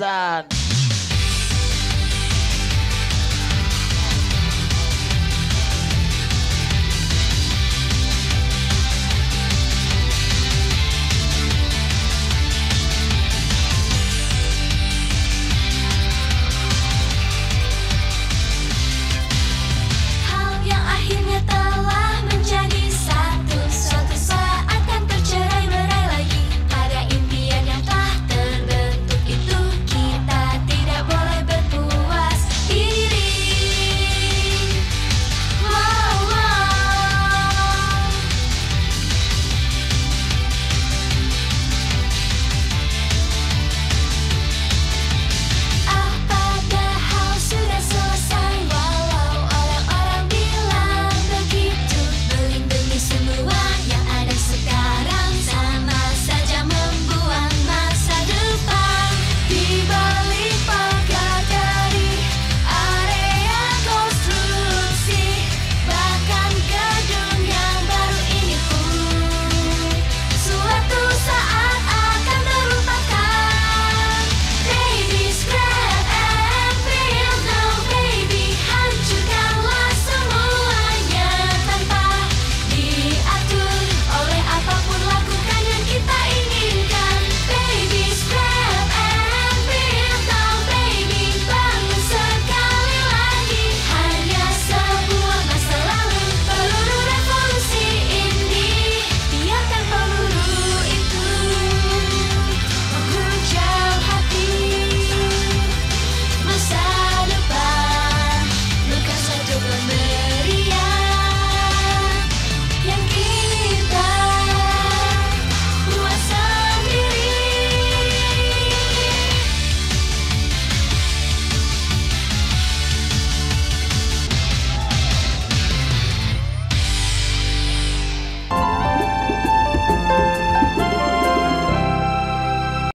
And.